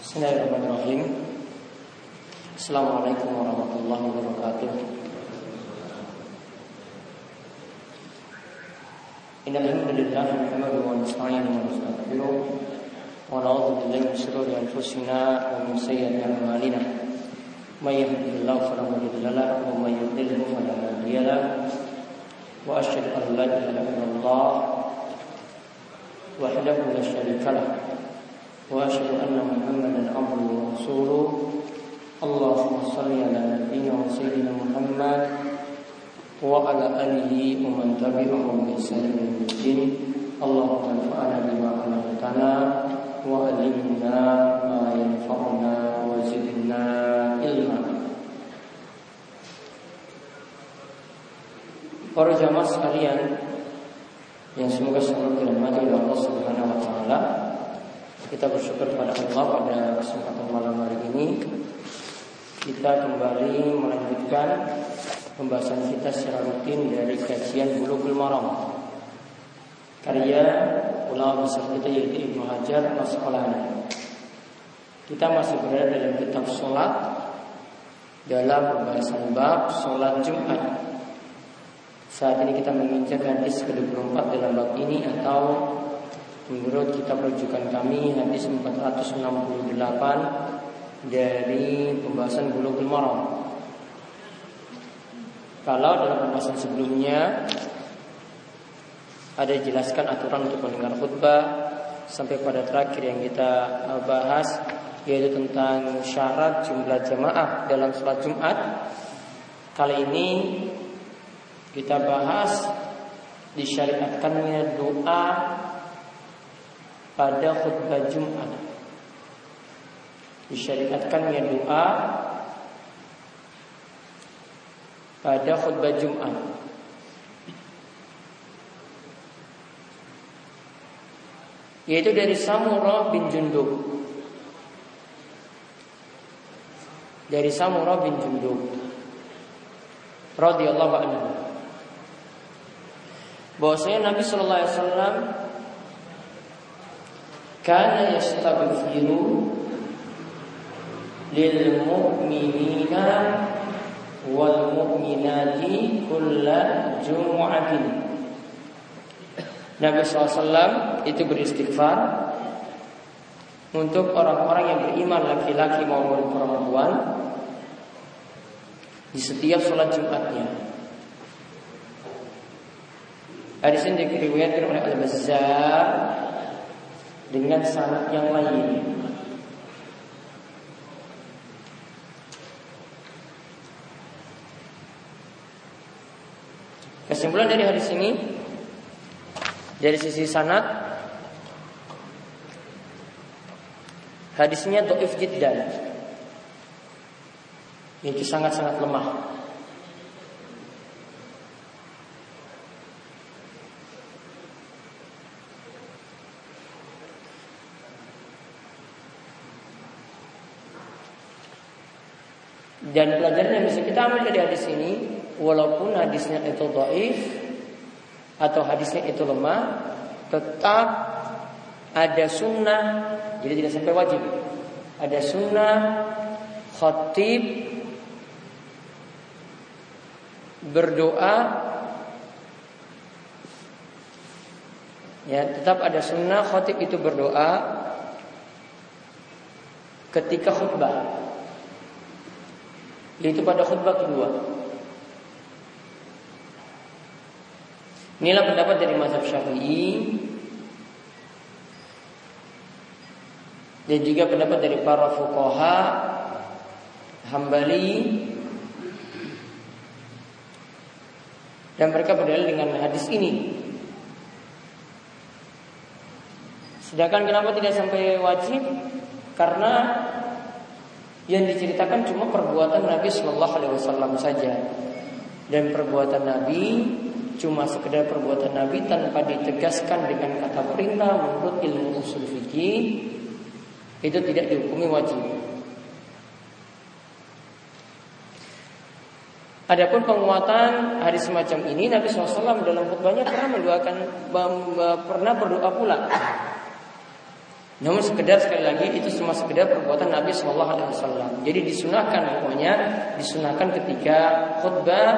Bismillahirrahmanirrahim Assalamualaikum warahmatullahi wabarakatuh Innal hamdalillah nahmaduhu wa nasta'inuhu wa nastaghfiruh wa na'udzu billahi min shururi anfusina wa min sayyiati a'malina may yahdihillahu fala mudilla lahu wa may yudlil fala hadiya lahu wa asyhadu an la ilaha illallah wahdahu la syarika lahu وأشهد أن محمدا عبده ورسوله. اللهم صل على نبينا وسيدنا محمد وعلى آله ومن تبعهم بإحسان إلى الدين. اللهم انفعنا بما علمتنا وعلمنا ما ينفعنا وزدنا علما. Para jamaah sekalian yang semoga selalu dirahmati oleh Allah Subhanahu wa taala, kita bersyukur pada Allah pada kesempatan malam hari ini kita kembali melanjutkan pembahasan kita secara rutin dari kajian Bulughul Maram. Karya ulama besar kita yaitu Ibnu Hajar Asqalani. Kita masih berada dalam kitab sholat dalam pembahasan bab sholat Jumat. Saat ini kita menginjak hadis ke-24 dalam bab ini atau Menurut kitab rujukan kami hadis 468 dari pembahasan Bulughul Maram. Kalau dalam pembahasan sebelumnya ada jelaskan aturan untuk mendengar khutbah sampai pada terakhir yang kita bahas yaitu tentang syarat jumlah jamaah dalam sholat Jumat. Kali ini kita bahas disyariatkannya doa pada khutbah Jumat. Disyariatkannya doa pada khutbah Jumat. Yaitu dari Samurah bin Jundub. Dari Samurah bin Jundub radhiyallahu anhu. Bahwasanya Nabi sallallahu alaihi wasallam kana yastaghfiru lil mu'minina wal mu'minati kulla jumu'atin Nabi SAW itu beristighfar untuk orang-orang yang beriman laki-laki maupun perempuan di setiap sholat Jumatnya. Hadis ini diriwayatkan oleh Al-Bazzar dengan sanad yang lain. Kesimpulan dari hadis ini dari sisi sanad hadisnya doif jiddan itu sangat-sangat lemah Dan pelajaran yang bisa kita ambil dari hadis ini, walaupun hadisnya itu doif atau hadisnya itu lemah, tetap ada sunnah, jadi tidak sampai wajib. Ada sunnah khatib berdoa ya tetap ada sunnah khatib itu berdoa ketika khutbah yaitu pada khutbah kedua. Inilah pendapat dari mazhab Syafi'i dan juga pendapat dari para fuqaha Hambali dan mereka berdalil dengan hadis ini. Sedangkan kenapa tidak sampai wajib? Karena yang diceritakan cuma perbuatan Nabi Shallallahu Alaihi Wasallam saja dan perbuatan Nabi cuma sekedar perbuatan Nabi tanpa ditegaskan dengan kata perintah menurut ilmu usul fikih itu tidak dihukumi wajib. Adapun penguatan hari semacam ini Nabi SAW dalam khutbahnya pernah mendoakan pernah berdoa pula Namun sekedar sekali lagi itu cuma sekedar perbuatan Nabi Shallallahu Alaihi Wasallam. Jadi disunahkan pokoknya disunahkan ketika khutbah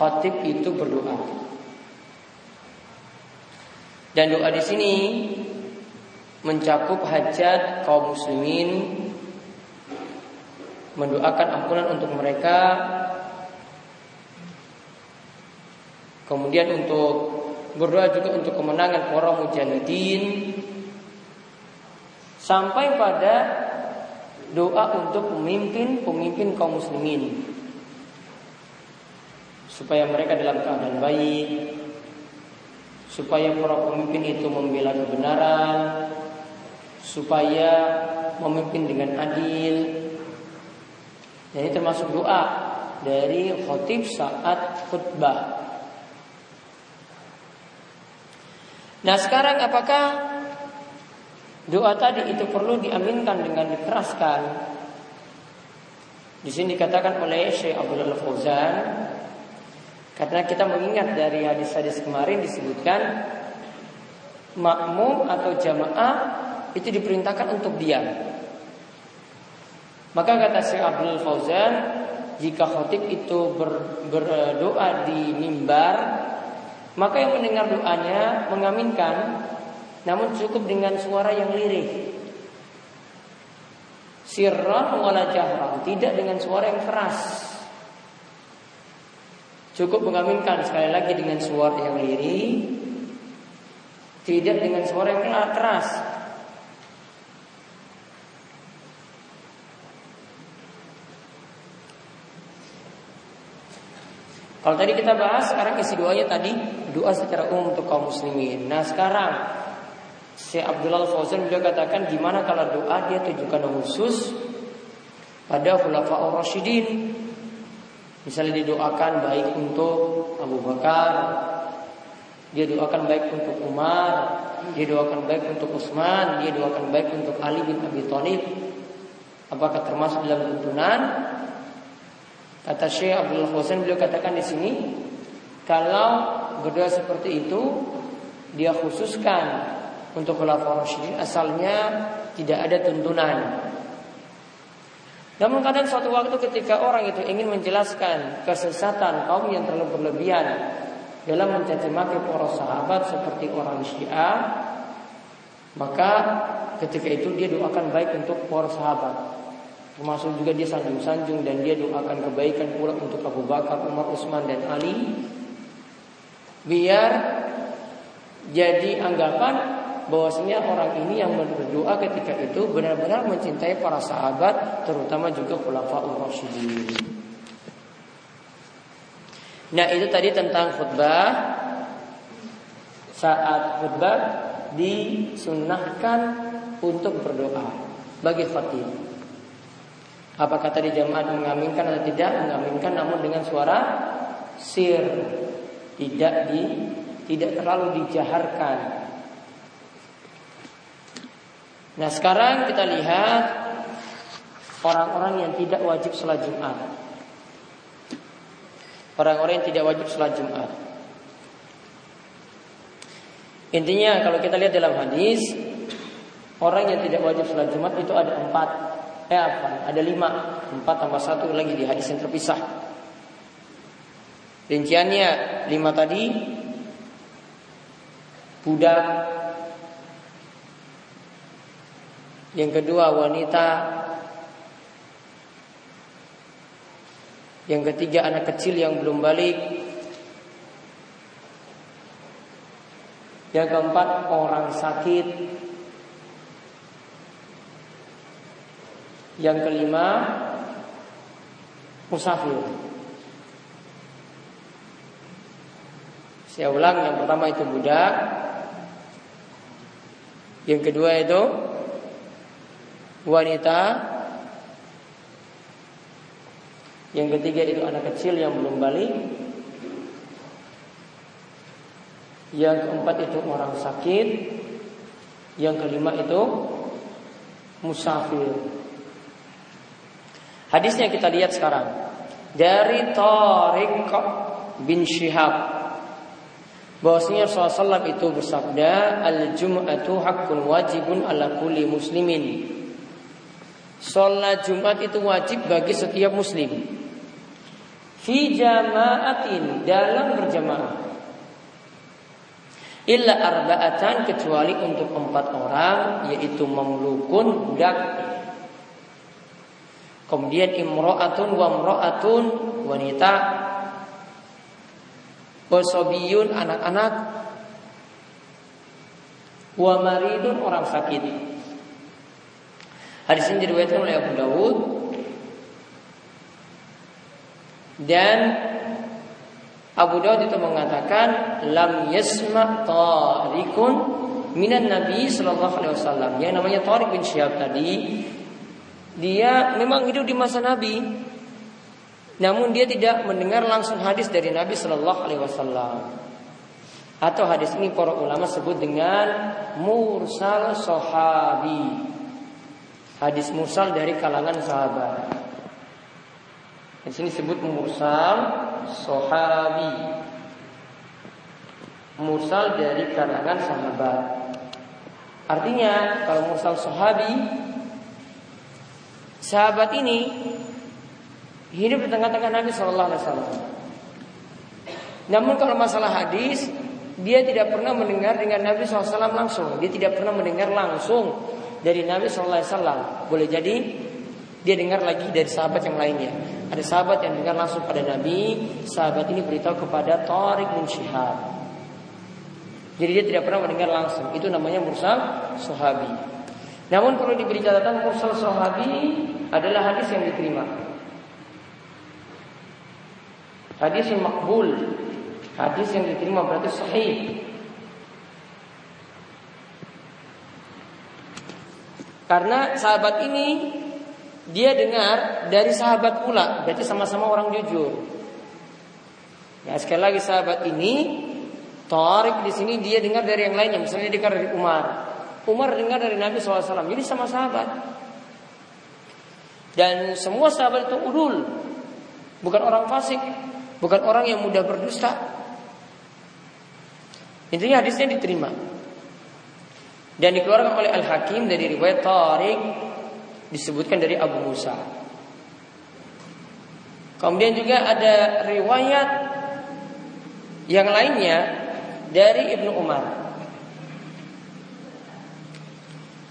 khatib itu berdoa. Dan doa di sini mencakup hajat kaum muslimin mendoakan ampunan untuk mereka kemudian untuk berdoa juga untuk kemenangan para mujahidin Sampai pada doa untuk pemimpin-pemimpin kaum muslimin supaya mereka dalam keadaan baik, supaya para pemimpin itu membela kebenaran, supaya memimpin dengan adil. Dan ini termasuk doa dari khotib saat khutbah. Nah sekarang apakah Doa tadi itu perlu diaminkan dengan dikeraskan. Di sini dikatakan oleh Syekh Abdul Fauzan karena kita mengingat dari hadis-hadis kemarin disebutkan makmum atau jamaah itu diperintahkan untuk diam. Maka kata Syekh Abdul Fauzan, jika khotib itu ber, berdoa di mimbar, maka yang mendengar doanya mengaminkan namun cukup dengan suara yang lirih. Sirran wala jahran, tidak dengan suara yang keras. Cukup mengaminkan sekali lagi dengan suara yang lirih, tidak dengan suara yang keras. Kalau tadi kita bahas, sekarang isi doanya tadi doa secara umum untuk kaum muslimin. Nah sekarang Syekh Abdullah Fauzan beliau katakan gimana kalau doa dia tujukan khusus pada khulafaur rasyidin. Misalnya didoakan baik untuk Abu Bakar, dia doakan baik untuk Umar, dia doakan baik untuk Utsman, dia doakan baik untuk Ali bin Abi Thalib. Apakah termasuk dalam tuntunan? Kata Syekh Abdul Fauzan beliau katakan di sini, kalau berdoa seperti itu dia khususkan untuk khulafaur rasyidin asalnya tidak ada tuntunan. Namun kadang suatu waktu ketika orang itu ingin menjelaskan kesesatan kaum yang terlalu berlebihan dalam mencaci maki para sahabat seperti orang Syiah, maka ketika itu dia doakan baik untuk para sahabat. Termasuk juga dia sanjung-sanjung dan dia doakan kebaikan pula untuk Abu Bakar, Umar, Utsman dan Ali. Biar jadi anggapan bahwasanya orang ini yang berdoa ketika itu benar-benar mencintai para sahabat terutama juga khulafaur rasyidin. Nah, itu tadi tentang khutbah saat khutbah disunnahkan untuk berdoa bagi khatib. Apakah tadi jamaah mengaminkan atau tidak? Mengaminkan namun dengan suara sir, tidak di tidak terlalu dijaharkan Nah sekarang kita lihat orang-orang yang tidak wajib sholat Jumat. Orang-orang yang tidak wajib sholat Jumat. Intinya kalau kita lihat dalam hadis Orang yang tidak wajib sholat Jumat itu ada empat Eh apa? Ada lima Empat tambah satu lagi di hadis yang terpisah Rinciannya lima tadi Budak Yang kedua wanita. Yang ketiga anak kecil yang belum balik. Yang keempat orang sakit. Yang kelima Musafir. Saya ulang yang pertama itu budak. Yang kedua itu wanita. Yang ketiga itu anak kecil yang belum balik. Yang keempat itu orang sakit. Yang kelima itu musafir. Hadisnya kita lihat sekarang. Dari Tariq bin Syihab bahwasanya Rasulullah itu bersabda al jum'atu hakun wajibun ala kulli muslimin Sholat Jumat itu wajib bagi setiap muslim. Fi jama'atin dalam berjamaah. Illa arba'atan kecuali untuk empat orang Yaitu memlukun budak Kemudian imro'atun wa imro'atun wanita. Wasobiyun anak-anak. Wa maridun orang sakit Hadis ini diriwayatkan oleh Abu Dawud dan Abu Dawud itu mengatakan lam yasma tarikun minan Nabi Shallallahu Alaihi Wasallam yang namanya Tariq bin Syihab tadi dia memang hidup di masa Nabi namun dia tidak mendengar langsung hadis dari Nabi Shallallahu Alaihi Wasallam. Atau hadis ini para ulama sebut dengan mursal sahabi. Hadis mursal dari kalangan sahabat. Di sini sebut mursal sahabi. Mursal dari kalangan sahabat. Artinya kalau mursal sahabi sahabat ini hidup di tengah-tengah Nabi Shallallahu Alaihi Wasallam. Namun kalau masalah hadis, dia tidak pernah mendengar dengan Nabi SAW langsung. Dia tidak pernah mendengar langsung dari Nabi SAW. Boleh jadi dia dengar lagi dari sahabat yang lainnya. Ada sahabat yang dengar langsung pada Nabi. Sahabat ini beritahu kepada Tariq bin Syihab. Jadi dia tidak pernah mendengar langsung. Itu namanya mursal sahabi. Namun perlu diberi catatan mursal sahabi adalah hadis yang diterima. Hadis yang makbul Hadis yang diterima berarti sahih Karena sahabat ini Dia dengar dari sahabat pula. Berarti sama-sama orang jujur. Ya sekali lagi sahabat ini Tarik di sini dia dengar dari yang lainnya. Misalnya dia dengar dari Umar. Umar dengar dari Nabi SAW Jadi sama sahabat. Dan semua sahabat itu udul Bukan orang fasik. Bukan orang yang mudah berdusta. Intinya hadisnya diterima. Dan dikeluarkan oleh Al-Hakim dari riwayat Tariq disebutkan dari Abu Musa. Kemudian juga ada riwayat yang lainnya dari Ibnu Umar.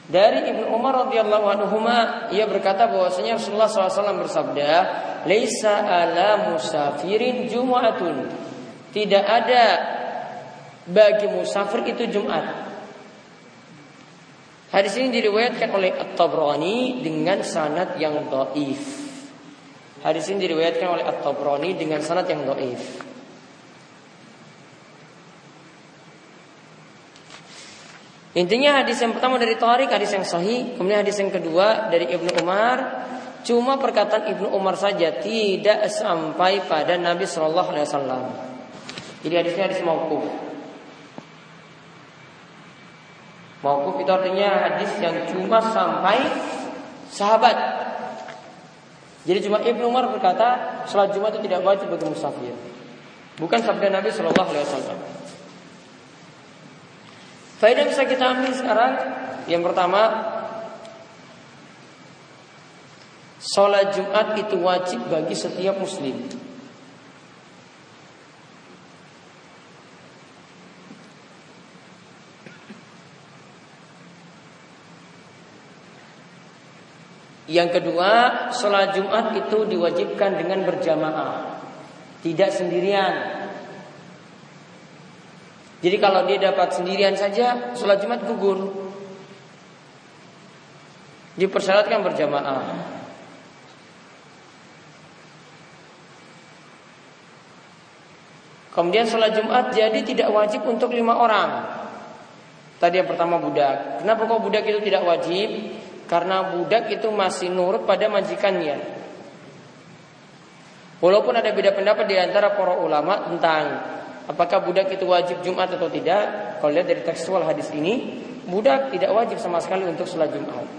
Dari Ibnu Umar radhiyallahu anhu ia berkata bahwasanya Rasulullah SAW bersabda, "Laisa ala musafirin Jumatun." Tidak ada bagi musafir itu Jumat. Hadis ini diriwayatkan oleh At-Tabrani dengan sanad yang dhaif. Hadis ini diriwayatkan oleh At-Tabrani dengan sanad yang dhaif. Intinya hadis yang pertama dari Tariq, hadis yang sahih. Kemudian hadis yang kedua dari Ibnu Umar. Cuma perkataan Ibnu Umar saja tidak sampai pada Nabi Shallallahu Alaihi Wasallam. Jadi hadisnya hadis mauquf. Mauquf itu artinya hadis yang cuma sampai sahabat. Jadi cuma Ibnu Umar berkata, sholat Jumat itu tidak wajib bagi musafir. Bukan sabda Nabi Shallallahu Alaihi Wasallam. Faedah bisa kita ambil sekarang yang pertama Sholat Jumat itu wajib bagi setiap muslim Yang kedua, sholat Jumat itu diwajibkan dengan berjamaah, tidak sendirian. Jadi kalau dia dapat sendirian saja, sholat Jumat gugur. Dipersyaratkan berjamaah. Kemudian sholat Jumat jadi tidak wajib untuk lima orang. Tadi yang pertama budak. Kenapa kok budak itu tidak wajib? Karena budak itu masih nurut pada majikannya. Walaupun ada beda pendapat di antara para ulama tentang Apakah budak itu wajib Jumat atau tidak? Kalau lihat dari tekstual hadis ini, budak tidak wajib sama sekali untuk sholat Jumat.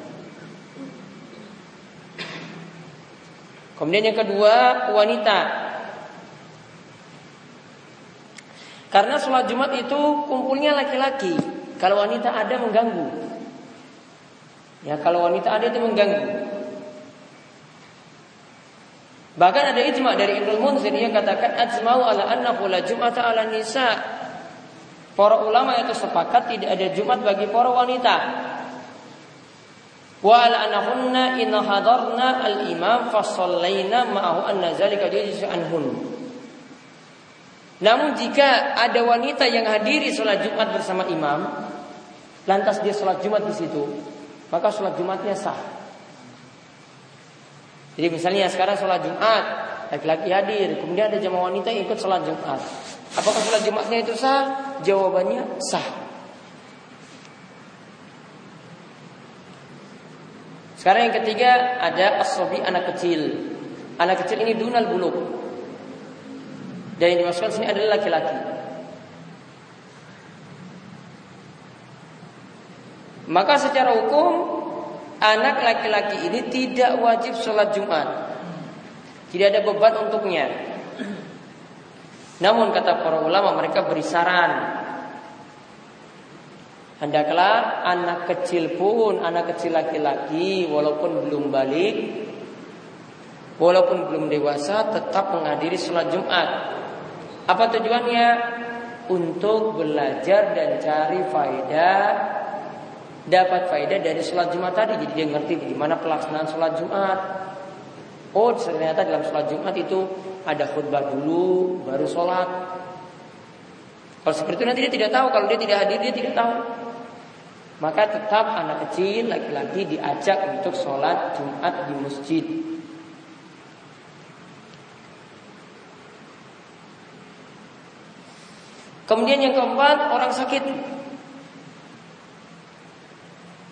Kemudian yang kedua, wanita. Karena sholat Jumat itu kumpulnya laki-laki. Kalau wanita ada mengganggu. Ya, kalau wanita ada itu mengganggu. Bahkan ada ijma dari Ibnu Munzir yang katakan ajma'u ala annahu la jum'ata ala nisa. Para ulama itu sepakat tidak ada Jumat bagi para wanita. Wa ala anahunna in hadarna al-imam fa shallaina ma'ahu anna zalika anhun. Namun jika ada wanita yang hadiri sholat Jumat bersama imam, lantas dia sholat Jumat di situ, maka sholat Jumatnya sah. Jadi misalnya sekarang sholat Jumat, laki-laki hadir, kemudian ada jamaah wanita yang ikut sholat Jumat. Apakah sholat Jumatnya itu sah? Jawabannya sah. Sekarang yang ketiga ada asobi anak kecil. Anak kecil ini dunal buluk. Dan yang dimaksudkan sini adalah laki-laki. Maka secara hukum anak laki-laki ini tidak wajib sholat Jumat. Tidak ada beban untuknya. Namun kata para ulama mereka beri saran. Hendaklah anak kecil pun, anak kecil laki-laki walaupun belum balik, walaupun belum dewasa tetap menghadiri sholat Jumat. Apa tujuannya? Untuk belajar dan cari faedah dapat faedah dari sholat Jumat tadi. Jadi dia ngerti bagaimana pelaksanaan sholat Jumat. Oh ternyata dalam sholat Jumat itu ada khutbah dulu, baru sholat. Kalau seperti itu nanti dia tidak tahu. Kalau dia tidak hadir dia tidak tahu. Maka tetap anak kecil laki-laki diajak untuk sholat Jumat di masjid. Kemudian yang keempat orang sakit.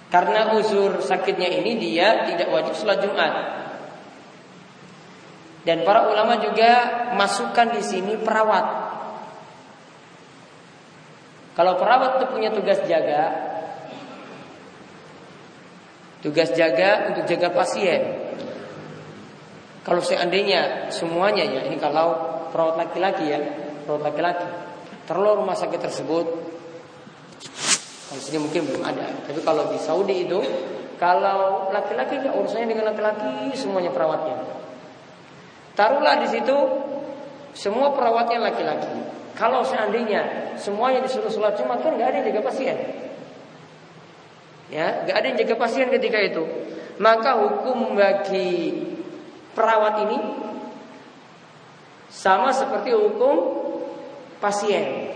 Karena uzur sakitnya ini dia tidak wajib sholat Jumat. Dan para ulama juga masukkan di sini perawat. Kalau perawat itu punya tugas jaga, tugas jaga untuk jaga pasien. Kalau seandainya semuanya ya, ini kalau perawat laki-laki ya, perawat laki-laki terlalu rumah sakit tersebut kalau sini mungkin belum ada. Tapi kalau di Saudi itu kalau laki-laki ya urusannya dengan laki-laki semuanya perawatnya. Taruhlah di situ semua perawatnya laki-laki. Kalau seandainya semuanya disuruh sholat Jumat kan nggak ada yang jaga pasien. Ya nggak ada yang jaga pasien ketika itu. Maka hukum bagi perawat ini sama seperti hukum pasien.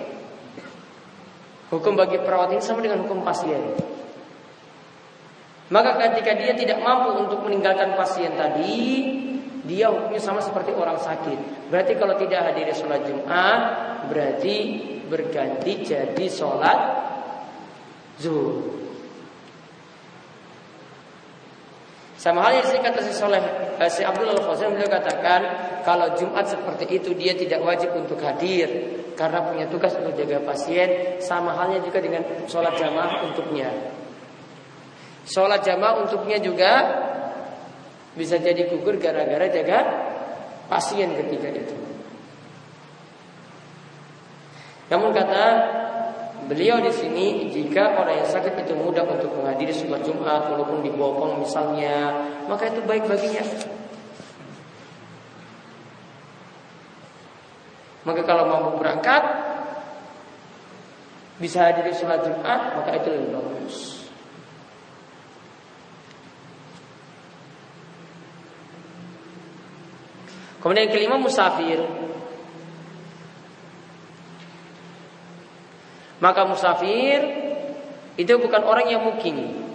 Hukum bagi perawat ini sama dengan hukum pasien. Maka ketika dia tidak mampu untuk meninggalkan pasien tadi, dia hukumnya sama seperti orang sakit. Berarti kalau tidak hadir sholat Jumat, berarti berganti jadi sholat zuhur. Sama halnya si kata si Soleh, eh, si Abdullah Al beliau katakan kalau Jumat seperti itu dia tidak wajib untuk hadir karena punya tugas untuk jaga pasien. Sama halnya juga dengan sholat jamaah untuknya. Sholat jamaah untuknya juga bisa jadi gugur gara-gara jaga pasien ketika itu. Namun kata Beliau di sini jika orang yang sakit itu mudah untuk menghadiri sholat Jumat walaupun di bopong misalnya, maka itu baik baginya. Maka kalau mampu berangkat bisa hadiri sholat Jumat, maka itu lebih bagus. Kemudian yang kelima musafir Maka musafir itu bukan orang yang mungkin.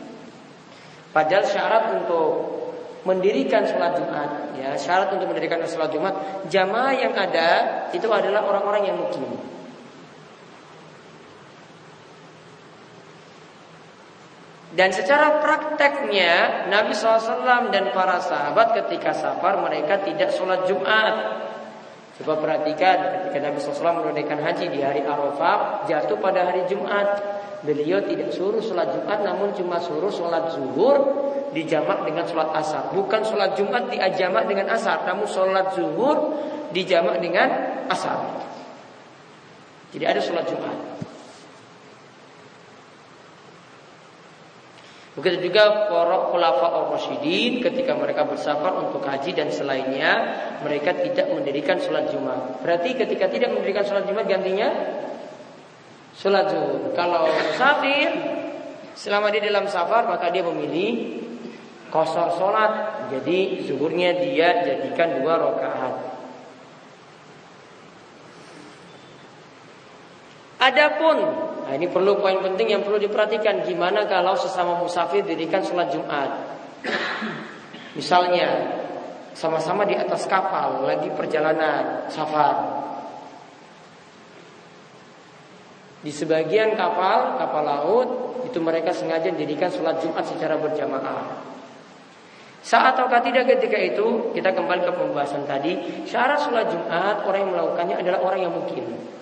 Padahal syarat untuk mendirikan sholat Jumat, ya syarat untuk mendirikan sholat Jumat, jamaah yang ada itu adalah orang-orang yang mungkin. Dan secara prakteknya Nabi SAW dan para sahabat ketika safar mereka tidak sholat Jumat Coba perhatikan ketika Nabi SAW menunaikan haji di hari Arafah jatuh pada hari Jumat. Beliau tidak suruh sholat Jumat namun cuma suruh sholat zuhur dijamak dengan sholat asar. Bukan sholat Jumat diajamak dengan asar, namun sholat zuhur dijamak dengan asar. Jadi ada sholat Jumat. Begitu juga para khulafa rasyidin ketika mereka bersafar untuk haji dan selainnya mereka tidak mendirikan sholat Jumat. Berarti ketika tidak mendirikan sholat Jumat gantinya sholat zuhur. Kalau musafir selama di dalam safar maka dia memilih kosor sholat. Jadi zuhurnya dia jadikan dua rakaat. Adapun Nah ini perlu poin penting yang perlu diperhatikan. Gimana kalau sesama musafir dirikan sholat Jumat? Misalnya Sama-sama di atas kapal Lagi perjalanan safar. Di sebagian kapal Kapal laut Itu mereka sengaja dirikan sholat Jumat secara berjamaah. Saat ataukah tidak ketika itu kita kembali ke pembahasan tadi syarat sholat Jumat orang yang melakukannya adalah orang yang mungkin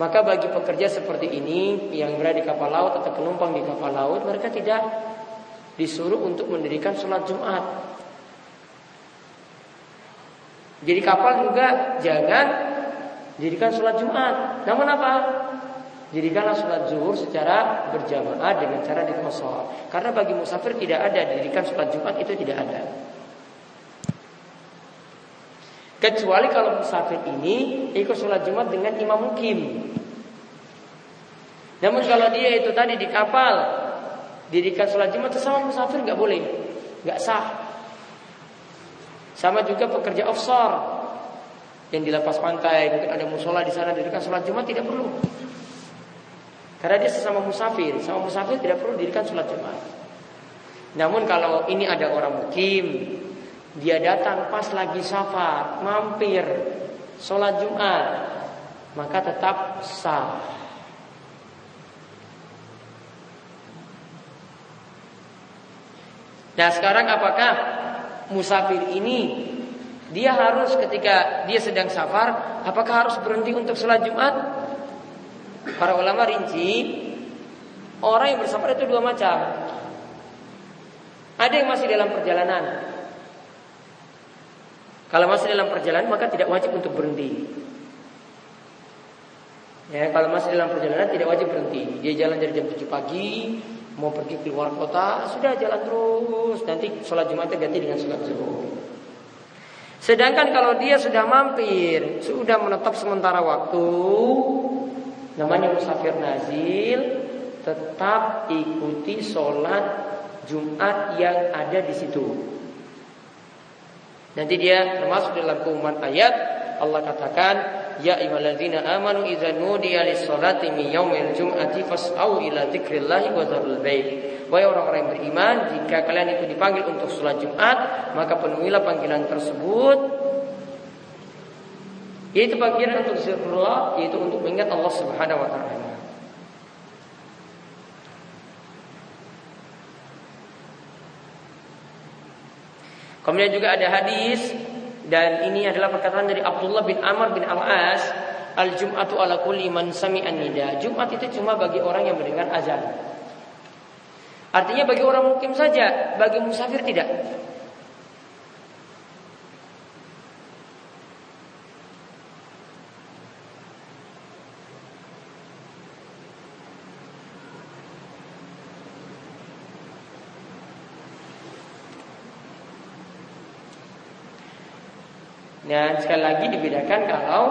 maka bagi pekerja seperti ini yang berada di kapal laut atau penumpang di kapal laut, mereka tidak disuruh untuk mendirikan sholat Jumat. Jadi kapal juga jangan dirikan sholat Jumat. Namun apa? Jadikanlah sholat zuhur secara berjamaah dengan cara dikosor. Karena bagi musafir tidak ada dirikan sholat Jumat itu tidak ada. Kecuali kalau musafir ini ikut sholat Jumat dengan imam mukim. Namun kalau dia itu tadi di kapal dirikan sholat Jumat sama musafir nggak boleh, nggak sah. Sama juga pekerja offshore yang di lapas pantai mungkin ada musola di sana dirikan sholat Jumat tidak perlu. Karena dia sesama musafir, sama musafir tidak perlu dirikan sholat Jumat. Namun kalau ini ada orang mukim, dia datang pas lagi safar, mampir, sholat Jumat, maka tetap sah. Nah sekarang apakah musafir ini dia harus ketika dia sedang safar, apakah harus berhenti untuk sholat Jumat? Para ulama rinci, orang yang bersafar itu dua macam. Ada yang masih dalam perjalanan, kalau masih dalam perjalanan maka tidak wajib untuk berhenti. Ya, kalau masih dalam perjalanan tidak wajib berhenti. Dia jalan dari jam 7 pagi, mau pergi keluar kota, sudah jalan terus. Nanti sholat Jumatnya ganti dengan sholat zuhur. Sedangkan kalau dia sudah mampir, sudah menetap sementara waktu, namanya musafir nazil, tetap ikuti sholat Jumat yang ada di situ. Nanti dia termasuk dalam keumuman ayat Allah katakan Ya ayyuhalladzina amanu idza nudiya lis-salati min yaumil jum'ati fas'au ila dzikrillahi wa dzarul bait. Wahai orang-orang yang beriman, jika kalian itu dipanggil untuk sholat Jumat, maka penuhilah panggilan tersebut yaitu panggilan untuk zikrullah, yaitu untuk mengingat Allah Subhanahu wa taala. Kemudian juga ada hadis dan ini adalah perkataan dari Abdullah bin Amr bin Al-As, al-jum'atu ala kulli man sami'an nida. Jumat itu cuma bagi orang yang mendengar azan. Artinya bagi orang mukim saja, bagi musafir tidak. Dan sekali lagi dibedakan kalau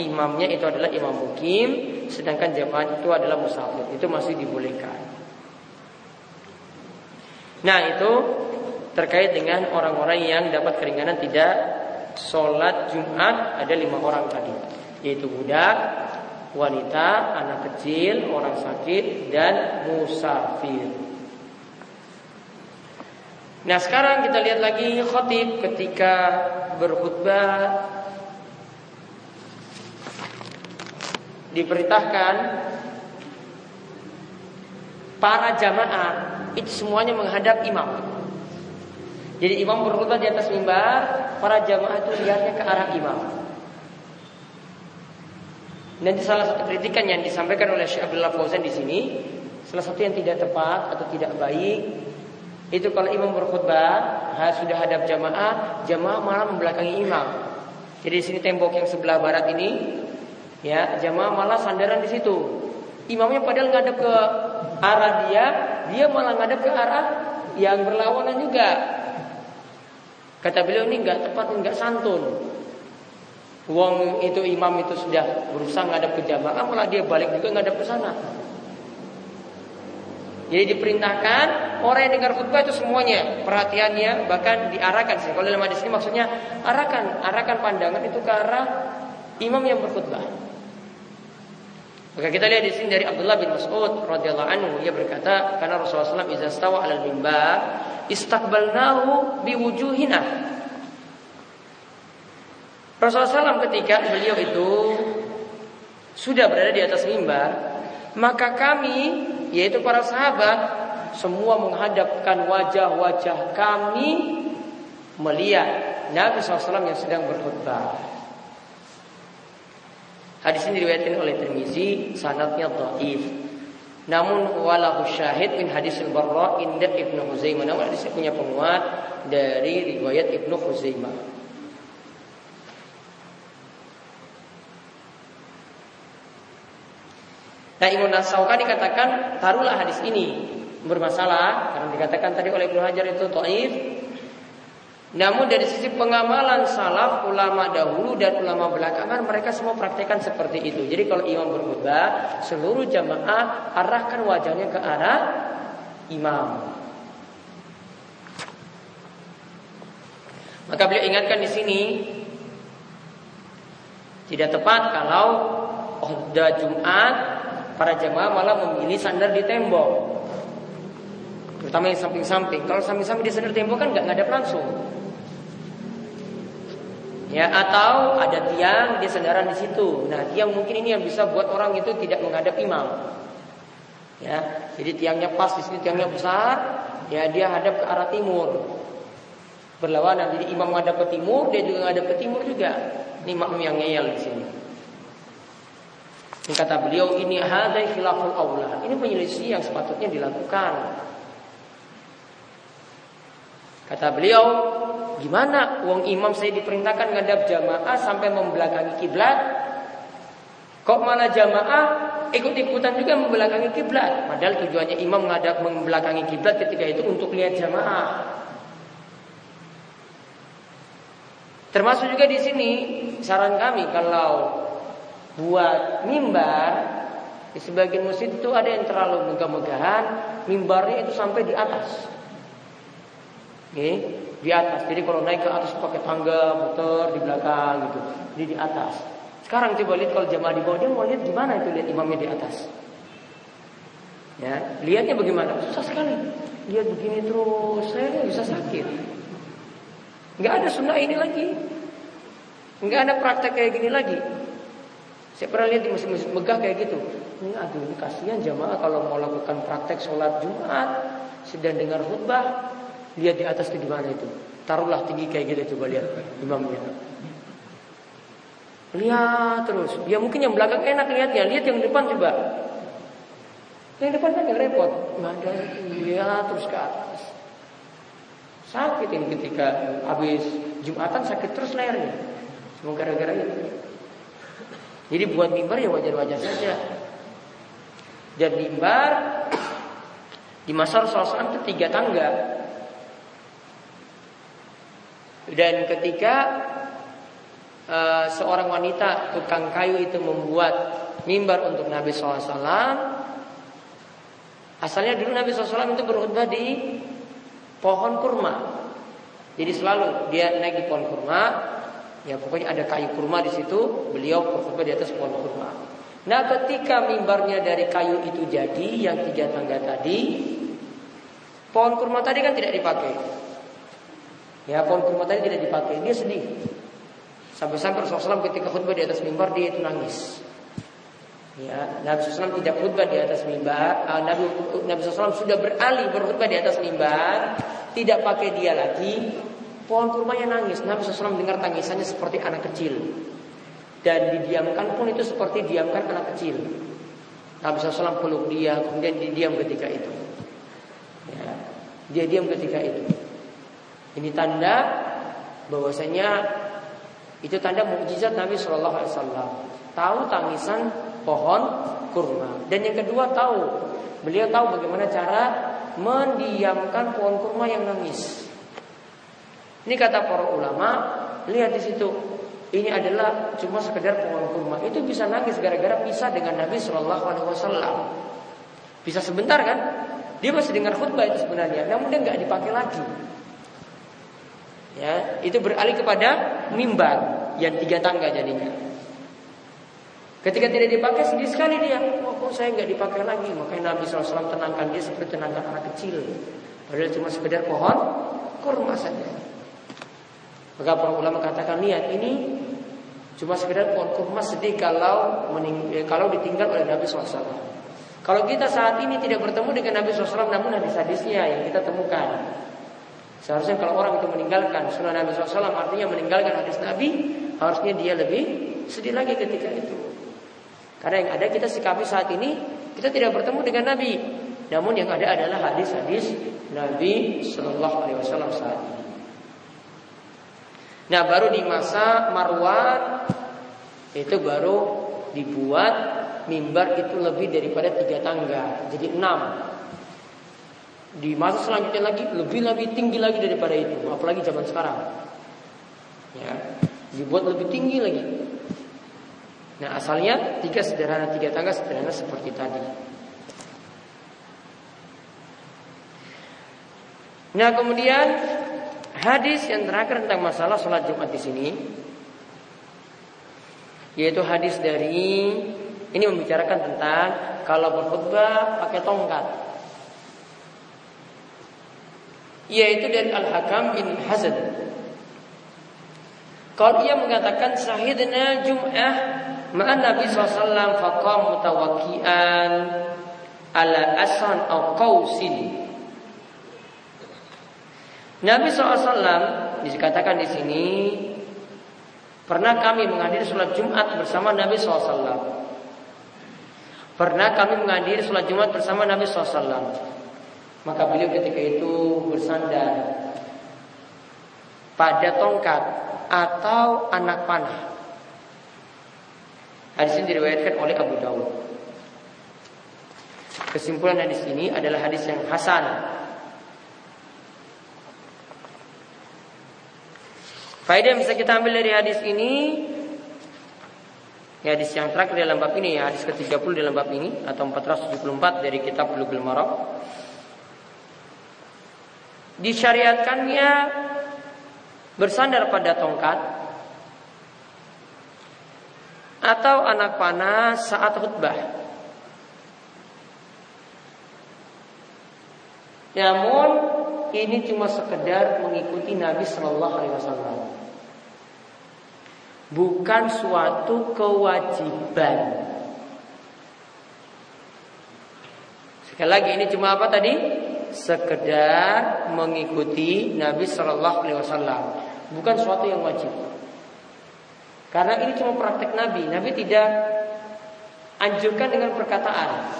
imamnya itu adalah imam mukim, sedangkan jamaah itu adalah musafir. Itu masih dibolehkan. Nah itu terkait dengan orang-orang yang dapat keringanan tidak sholat Jumat ada lima orang tadi, yaitu budak, wanita, anak kecil, orang sakit, dan musafir. Nah sekarang kita lihat lagi khotib ketika berkhutbah diperintahkan para jamaah itu semuanya menghadap imam. Jadi imam berkhutbah di atas mimbar, para jamaah itu lihatnya ke arah imam. Dan di salah satu kritikan yang disampaikan oleh Syekh Abdullah Fauzan di sini, salah satu yang tidak tepat atau tidak baik itu kalau imam berkhutbah sudah hadap jamaah, jamaah malah membelakangi imam. Jadi di sini tembok yang sebelah barat ini Ya, jamaah malah sandaran di situ. Imamnya padahal ngadep ke arah dia, dia malah ngadep ke arah yang berlawanan juga. Kata beliau ini nggak tepat, nggak santun. Wong itu imam itu sudah berusaha ngadep ke jamaah, malah dia balik juga ngadep ke sana. Jadi diperintahkan orang yang dengar khutbah itu semuanya perhatiannya bahkan diarahkan sih. Kalau dalam hadis ini maksudnya arahkan arahkan pandangan itu ke arah imam yang berkhutbah. Maka kita lihat di sini dari Abdullah bin Mas'ud radhiyallahu anhu ia berkata karena Rasulullah SAW izza stawa 'alal mimbar istaqbalnahu biwujuhina. Rasulullah SAW ketika beliau itu sudah berada di atas mimbar, maka kami yaitu para sahabat semua menghadapkan wajah-wajah kami melihat Nabi SAW yang sedang berkhutbah. Hadis ini diriwayatkan oleh Tirmizi, sanadnya dhaif. Namun walahu syahid min hadis al-Barra inda Ibnu Huzaimah. Namun hadis punya penguat dari riwayat Ibnu Huzaimah. Nah Imam Nasawkani dikatakan taruhlah hadis ini bermasalah karena dikatakan tadi oleh Ibnu Hajar itu dhaif namun dari sisi pengamalan salaf, ulama dahulu dan ulama belakangan mereka semua praktekkan seperti itu. Jadi kalau imam berkhutbah, seluruh jamaah arahkan wajahnya ke arah imam. Maka beliau ingatkan di sini tidak tepat kalau pada Jumat para jamaah malah memilih sandar di tembok. Terutama yang samping-samping. Kalau samping-samping di sandar tembok kan nggak ngadap langsung. Ya, atau ada tiang dia sandaran di situ. Nah, tiang mungkin ini yang bisa buat orang itu tidak menghadap imam. Ya, jadi tiangnya pas di sini tiangnya besar, ya dia hadap ke arah timur. Berlawanan, jadi imam menghadap ke timur, dia juga menghadap ke timur juga. Ini makmum yang ngeyel di sini. Ini kata beliau ini hadai khilaful aula. Ini penyelisih yang sepatutnya dilakukan. Kata beliau, Gimana uang imam saya diperintahkan ngadap jamaah sampai membelakangi kiblat? Kok malah jamaah ikut-ikutan juga membelakangi kiblat? Padahal tujuannya imam ngadap membelakangi kiblat ketika itu untuk lihat jamaah. Termasuk juga di sini saran kami kalau buat mimbar di sebagian masjid itu ada yang terlalu megah-megahan, mimbarnya itu sampai di atas. Oke, di atas. Jadi kalau naik ke atas pakai tangga, muter di belakang gitu. Jadi di atas. Sekarang coba lihat kalau jamaah di bawah dia mau lihat gimana itu lihat imamnya di atas. Ya, lihatnya bagaimana? Susah sekali. Lihat begini terus, saya bisa sakit. Enggak ada sunnah ini lagi. Enggak ada praktek kayak gini lagi. Saya pernah lihat di masjid-masjid megah kayak gitu. Ini aduh, ini kasihan jamaah kalau mau lakukan praktek sholat Jumat sedang dengar khutbah Lihat di atas itu gimana itu. Taruhlah tinggi kayak gitu coba lihat imamnya. Lihat terus. Ya mungkin yang belakang enak lihatnya. Lihat yang depan coba. Yang depan kan repot. Nggak ada. Lihat terus ke atas. Sakit ini ketika habis Jumatan sakit terus lehernya. Semua gara-gara itu. Jadi buat mimbar ya wajar-wajar saja. Dan mimbar di masa Rasulullah itu tiga tangga. Dan ketika uh, seorang wanita tukang kayu itu membuat mimbar untuk Nabi SAW, asalnya dulu Nabi SAW itu berkhutbah di pohon kurma. Jadi selalu dia naik di pohon kurma, ya pokoknya ada kayu kurma di situ, beliau berkhutbah di atas pohon kurma. Nah ketika mimbarnya dari kayu itu jadi yang tiga tangga tadi, pohon kurma tadi kan tidak dipakai. Ya pohon kurma tadi tidak dipakai, dia sedih. Sampai-sampai Rasulullah SAW ketika khutbah di atas mimbar dia itu nangis. Ya, Nabi SAW tidak khutbah di atas mimbar. Uh, Nabi Nabi SAW sudah beralih berkhutbah di atas mimbar, tidak pakai dia lagi. Pohon kurmanya nangis. Nabi SAW dengar tangisannya seperti anak kecil. Dan didiamkan pun itu seperti diamkan anak kecil. Nabi SAW peluk dia, kemudian dia diam ketika itu. Ya, dia diam ketika itu. Ini tanda bahwasanya itu tanda mukjizat Nabi Shallallahu Alaihi Wasallam. tahu tangisan pohon kurma. Dan yang kedua tahu, beliau tahu bagaimana cara mendiamkan pohon kurma yang nangis. Ini kata para ulama, lihat di situ. Ini adalah cuma sekedar pohon kurma. Itu bisa nangis gara-gara pisah dengan Nabi Shallallahu Alaihi Wasallam. Bisa sebentar kan? Dia masih dengar khutbah itu sebenarnya, namun dia nggak dipakai lagi. Ya, itu beralih kepada mimbar yang tiga tangga jadinya. Ketika tidak dipakai sedih sekali dia. Oh, kok saya nggak dipakai lagi? Makanya Nabi SAW tenangkan dia seperti tenangkan anak kecil. Padahal cuma sekedar pohon kurma saja. Maka para ulama katakan lihat ini cuma sekedar pohon kurma sedih kalau eh, kalau ditinggal oleh Nabi SAW. Kalau kita saat ini tidak bertemu dengan Nabi SAW namun hadis-hadisnya yang kita temukan. Seharusnya kalau orang itu meninggalkan sunnah Nabi SAW artinya meninggalkan hadis Nabi, harusnya dia lebih sedih lagi ketika itu. Karena yang ada kita sikapi saat ini kita tidak bertemu dengan Nabi, namun yang ada adalah hadis-hadis Nabi Shallallahu Alaihi Wasallam saat ini. Nah baru di masa Marwan itu baru dibuat mimbar itu lebih daripada tiga tangga, jadi enam. Di masa selanjutnya lagi lebih lebih tinggi lagi daripada itu, apalagi zaman sekarang. Ya, dibuat lebih tinggi lagi. Nah asalnya tiga sederhana tiga tangga sederhana seperti tadi. Nah kemudian hadis yang terakhir tentang masalah sholat Jumat di sini, yaitu hadis dari ini membicarakan tentang kalau berkhutbah pakai tongkat, yaitu dari Al Hakam bin Hazan. Kalau ia mengatakan sahidna Jum'ah Ma'an Nabi SAW faqam mutawakian ala asan au qausin. Nabi SAW dikatakan di sini pernah kami menghadiri sholat Jumat bersama Nabi SAW. Pernah kami menghadiri sholat Jumat bersama Nabi SAW. Maka beliau ketika itu bersandar pada tongkat atau anak panah. Hadis ini diriwayatkan oleh Abu Dawud. Kesimpulan hadis ini adalah hadis yang hasan. Faedah yang bisa kita ambil dari hadis ini Ya, hadis yang terakhir dalam bab ini ya, hadis ke-30 dalam bab ini atau 474 dari kitab Bulughul Maram. Disyariatkannya bersandar pada tongkat atau anak panah saat khutbah. Namun ini cuma sekedar mengikuti Nabi Shallallahu Alaihi Wasallam, bukan suatu kewajiban. Sekali lagi ini cuma apa tadi? Sekedar mengikuti Nabi Shallallahu Alaihi Wasallam, bukan suatu yang wajib. Karena ini cuma praktek Nabi. Nabi tidak anjurkan dengan perkataan.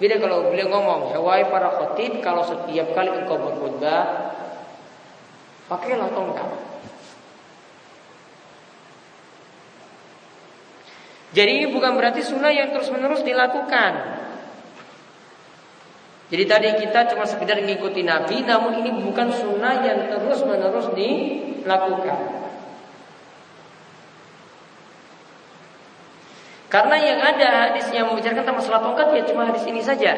Beda kalau beliau ngomong, "Wahai para khotib, kalau setiap kali engkau berkhutbah, pakailah tongkat." Jadi ini bukan berarti sunnah yang terus-menerus dilakukan. Jadi tadi kita cuma sekedar mengikuti Nabi, namun ini bukan sunnah yang terus-menerus dilakukan. Karena yang ada hadis yang membicarakan tentang masalah tongkat ya cuma hadis ini saja.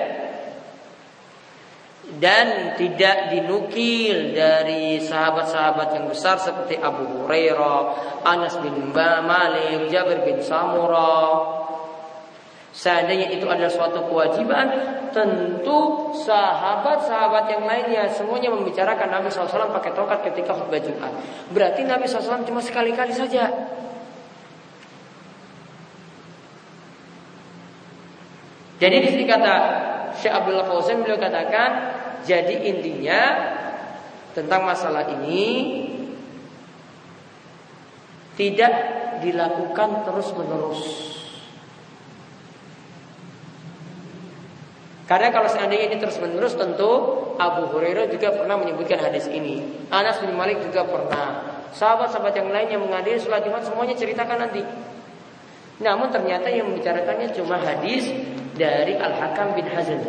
Dan tidak dinukil dari sahabat-sahabat yang besar seperti Abu Hurairah, Anas bin Malik, Jabir bin Samurah. Seandainya itu adalah suatu kewajiban, tentu sahabat-sahabat yang lainnya semuanya membicarakan Nabi SAW pakai tongkat ketika khutbah Jumat. Berarti Nabi SAW cuma sekali-kali saja. Jadi di sini kata Syekh Abdullah Fauzan beliau katakan jadi intinya tentang masalah ini tidak dilakukan terus-menerus. Karena kalau seandainya ini terus-menerus tentu Abu Hurairah juga pernah menyebutkan hadis ini. Anas bin Malik juga pernah. Sahabat-sahabat yang lain yang menghadiri sholat Jumat semuanya ceritakan nanti. Namun ternyata yang membicarakannya cuma hadis dari Al-Hakam bin Hazm.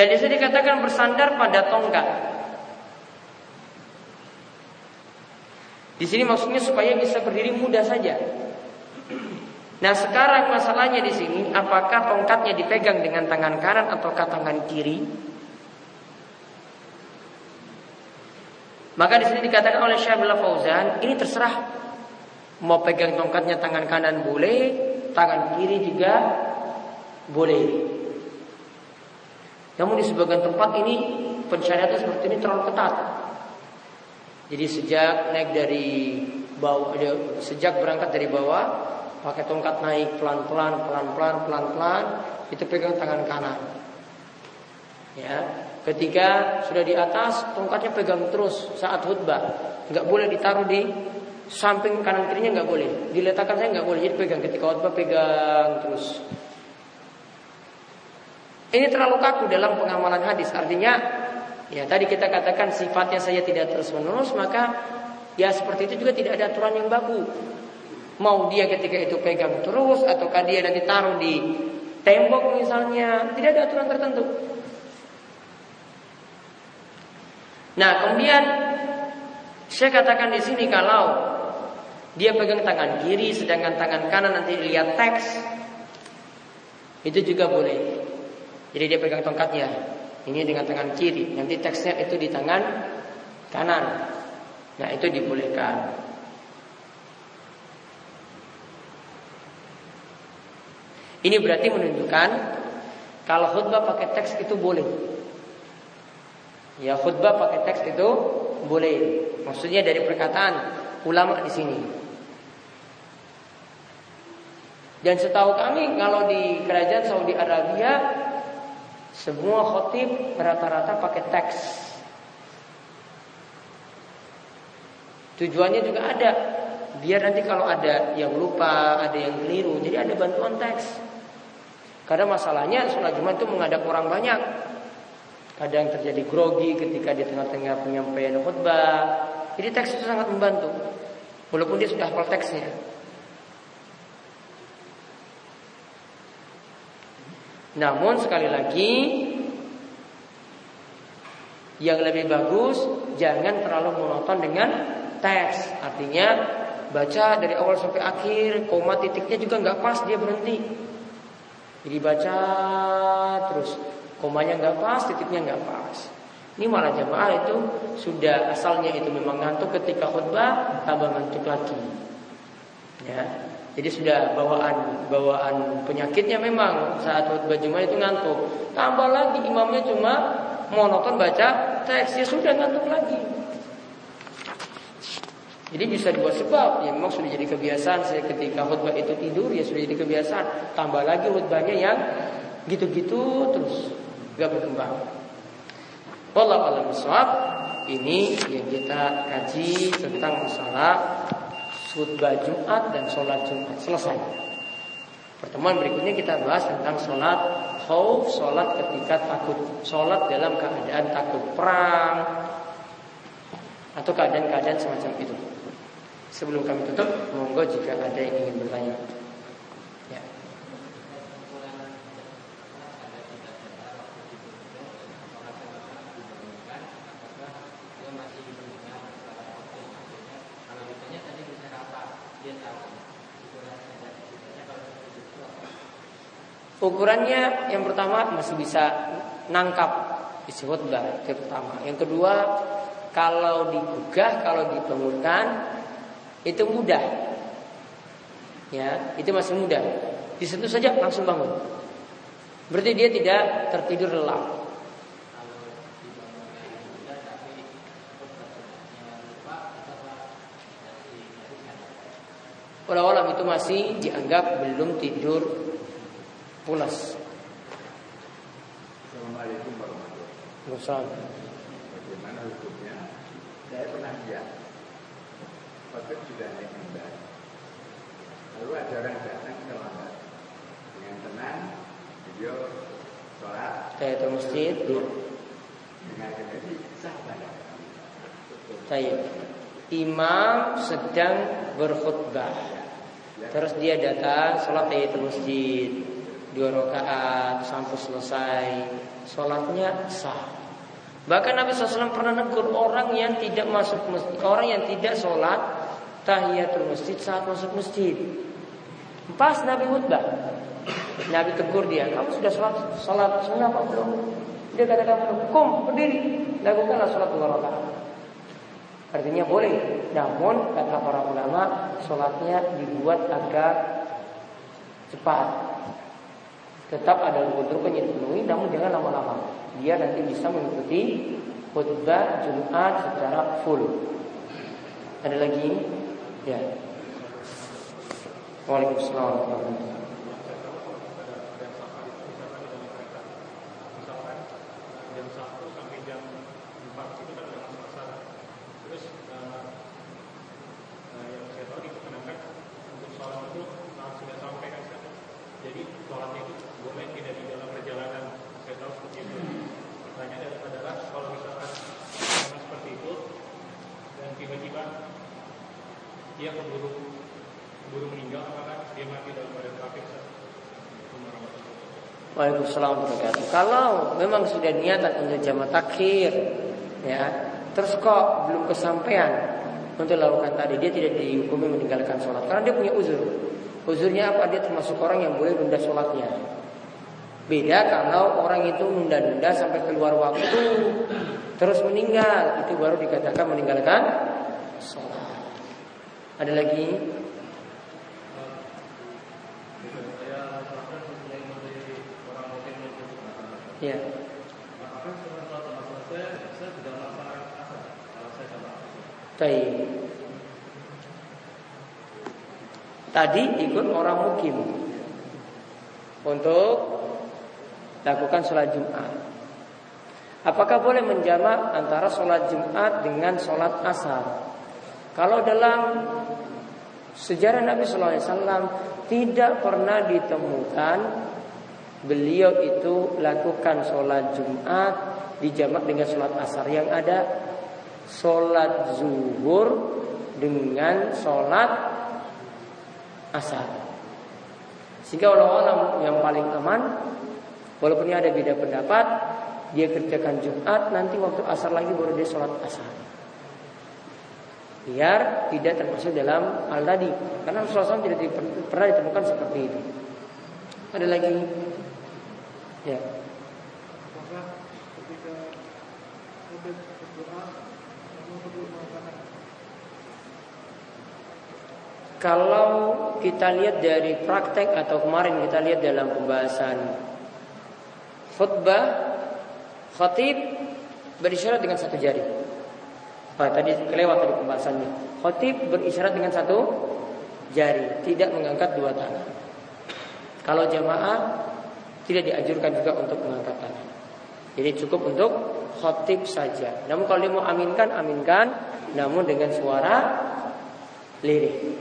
Dan di dikatakan bersandar pada tongkat. Di sini maksudnya supaya bisa berdiri mudah saja. Nah sekarang masalahnya di sini apakah tongkatnya dipegang dengan tangan kanan atau tangan kiri? Maka di sini dikatakan oleh Syaikhul Fauzan ini terserah mau pegang tongkatnya tangan kanan boleh, tangan kiri juga boleh. Namun di sebagian tempat ini pensyariatan seperti ini terlalu ketat. Jadi sejak naik dari bawah, sejak berangkat dari bawah, pakai tongkat naik pelan-pelan, pelan-pelan, pelan-pelan, itu pegang tangan kanan. Ya, ketika sudah di atas, tongkatnya pegang terus saat khutbah, nggak boleh ditaruh di samping kanan kirinya nggak boleh, diletakkan saya nggak boleh, jadi pegang ketika khutbah pegang terus. Ini terlalu kaku dalam pengamalan hadis. Artinya, ya tadi kita katakan sifatnya saya tidak terus menerus, maka ya seperti itu juga tidak ada aturan yang baku. Mau dia ketika itu pegang terus, ataukah dia nanti taruh di tembok misalnya, tidak ada aturan tertentu. Nah, kemudian saya katakan di sini kalau dia pegang tangan kiri sedangkan tangan kanan nanti lihat teks itu juga boleh. Jadi dia pegang tongkatnya. Ini dengan tangan kiri. Nanti teksnya itu di tangan kanan. Nah itu dibolehkan. Ini berarti menunjukkan kalau khutbah pakai teks itu boleh. Ya khutbah pakai teks itu boleh. Maksudnya dari perkataan ulama di sini. Dan setahu kami kalau di kerajaan Saudi Arabia semua khotib rata-rata pakai teks. Tujuannya juga ada biar nanti kalau ada yang lupa, ada yang keliru, jadi ada bantuan teks. Karena masalahnya sholat Jumat itu menghadap orang banyak. Kadang terjadi grogi ketika di tengah-tengah penyampaian khutbah. Jadi teks itu sangat membantu. Walaupun dia sudah hafal teksnya. Namun sekali lagi yang lebih bagus jangan terlalu monoton dengan teks. Artinya baca dari awal sampai akhir, koma titiknya juga nggak pas dia berhenti. Jadi baca terus komanya nggak pas, titiknya nggak pas. Ini malah jamaah itu sudah asalnya itu memang ngantuk ketika khutbah, tambah ngantuk lagi. Ya, jadi sudah bawaan bawaan penyakitnya memang saat khutbah Jumat itu ngantuk. Tambah lagi imamnya cuma monoton baca teks ya sudah ngantuk lagi. Jadi bisa dua sebab ya memang sudah jadi kebiasaan saya ketika khutbah itu tidur ya sudah jadi kebiasaan. Tambah lagi khutbahnya yang gitu-gitu terus gak berkembang. Wallahu a'lam Ini yang kita kaji tentang masalah khutbah Jumat dan sholat Jumat selesai. Pertemuan berikutnya kita bahas tentang sholat khauf, sholat ketika takut, sholat dalam keadaan takut perang atau keadaan-keadaan semacam itu. Sebelum kami tutup, monggo jika ada yang ingin bertanya. Ukurannya yang pertama masih bisa nangkap isi khutbah itu pertama. Yang kedua kalau digugah, kalau dibangunkan itu mudah. Ya, itu masih mudah. Disentuh saja langsung bangun. Berarti dia tidak tertidur lelap. Walau itu masih dianggap belum tidur pulas. Assalamualaikum warahmatullahi wabarakatuh. Bagaimana hukumnya? Saya pernah lihat khotib sudah naik mimbar. Lalu ada orang datang terlambat. Dengan tenang, beliau sholat. Saya itu masjid. Dengan kembali sah pada. Saya imam sedang berkhutbah. Terus dia datang sholat tahiyatul masjid dua rakaat sampai selesai sholatnya sah. Bahkan Nabi SAW pernah negur orang yang tidak masuk masjid, orang yang tidak sholat tahiyatul masjid saat masuk masjid. Pas Nabi khutbah, Nabi tegur dia, kamu sudah sholat sholat sunnah apa belum? Dia katakan belum. Kum berdiri, lakukanlah sholat dua rakaat. Artinya boleh, namun kata para ulama sholatnya dibuat agak cepat. Tetap ada rukun-rukun yang dipenuhi, namun jangan lama-lama. Dia nanti bisa mengikuti khutbah Jumat secara full. Ada lagi? Ya. Waalaikumsalam dia keburu keburu meninggal apakah dia mati dalam keadaan kafir Waalaikumsalam warahmatullahi Kalau memang sudah niatan untuk jamaah takhir, ya, terus kok belum kesampaian untuk lakukan tadi, dia tidak dihukumi meninggalkan sholat karena dia punya uzur. Uzurnya apa? Dia termasuk orang yang boleh nunda sholatnya. Beda kalau orang itu nunda-nunda sampai keluar waktu, terus meninggal, itu baru dikatakan meninggalkan. Ada lagi? Ya. Baik. Tadi ikut orang mukim untuk lakukan sholat Jumat. Apakah boleh menjamak antara sholat Jumat dengan sholat asar? Kalau dalam sejarah Nabi Sallallahu Alaihi Wasallam tidak pernah ditemukan beliau itu lakukan sholat Jumat dijamak dengan sholat asar yang ada sholat zuhur dengan sholat asar. Sehingga orang-orang yang paling aman walaupun ada beda pendapat dia kerjakan Jumat nanti waktu asar lagi baru dia sholat asar biar tidak termasuk dalam hal tadi. Karena Rasulullah SAW tidak pernah ditemukan seperti itu. Ada lagi? Ya. Kalau kita lihat dari praktek atau kemarin kita lihat dalam pembahasan khutbah khatib berisyarat dengan satu jari Oh, tadi kelewat tadi pembahasannya. Khotib berisyarat dengan satu jari, tidak mengangkat dua tangan. Kalau jamaah tidak dianjurkan juga untuk mengangkat tangan. Jadi cukup untuk khotib saja. Namun kalau dia mau aminkan, aminkan, namun dengan suara lirik.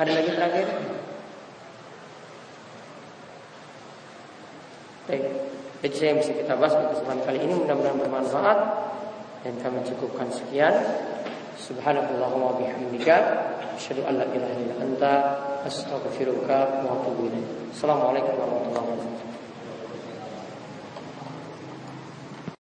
Ada lagi terakhir? Baik. Saya yang bisa kita bahas pada kesempatan kali ini mudah-mudahan bermanfaat dan kami cukupkan sekian. Subhanallahumma bihamdika. Asyhadu an la ilaha illa anta. Astaghfiruka wa atubu ilaik. Assalamualaikum warahmatullahi wabarakatuh